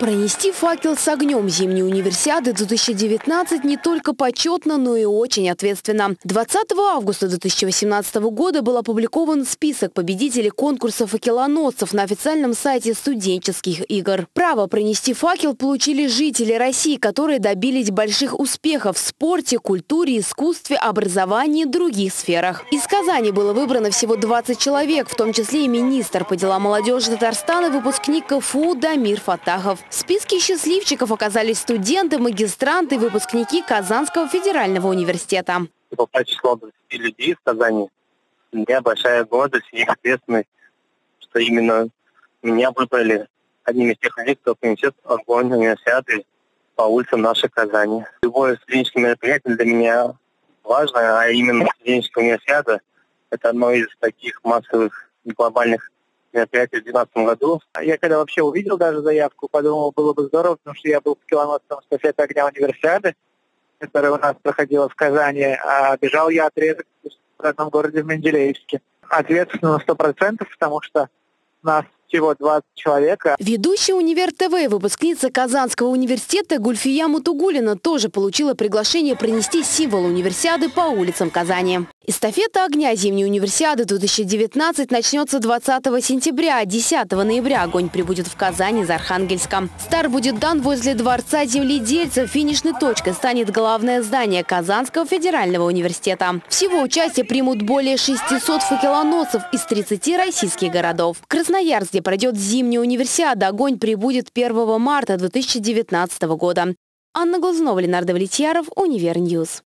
Пронести факел с огнем зимней универсиады 2019 не только почетно, но и очень ответственно. 20 августа 2018 года был опубликован список победителей конкурса факелоносцев на официальном сайте студенческих игр. Право пронести факел получили жители России, которые добились больших успехов в спорте, культуре, искусстве, образовании и других сферах. Из Казани было выбрано всего 20 человек, в том числе и министр по делам молодежи Татарстана, выпускник КФУ Дамир Фатахов. В списке счастливчиков оказались студенты, магистранты, выпускники Казанского федерального университета. В число 20 людей в Казани. У меня большая гордость и ответственность, что именно меня выбрали одним из тех людей, кто принесет огонь универсиады по улицам нашей Казани. Любое студенческое мероприятие для меня важно, а именно студенческая универсиада – это одно из таких массовых глобальных мероприятие в 2012 году. Я когда вообще увидел даже заявку, подумал, было бы здорово, потому что я был в километром эстафеты огня универсиады, которая у нас проходила в Казани, а бежал я отрезок в родном городе в Менделеевске. Ответственно на 100%, потому что нас всего 20 человек. Ведущая «Универ ТВ» выпускница Казанского университета Гульфия Мутугулина тоже получила приглашение принести символ универсиады по улицам Казани. Эстафета огня зимней универсиады 2019 начнется 20 сентября. 10 ноября огонь прибудет в Казани из Архангельска. Старт будет дан возле Дворца земледельцев. Финишной точкой станет главное здание Казанского федерального университета. Всего участие примут более 600 факелоносцев из 30 российских городов. В Красноярске пройдет зимняя универсиада. Огонь прибудет 1 марта 2019 года. Анна Глазунова, Ленардо Валетьяров, Универньюз.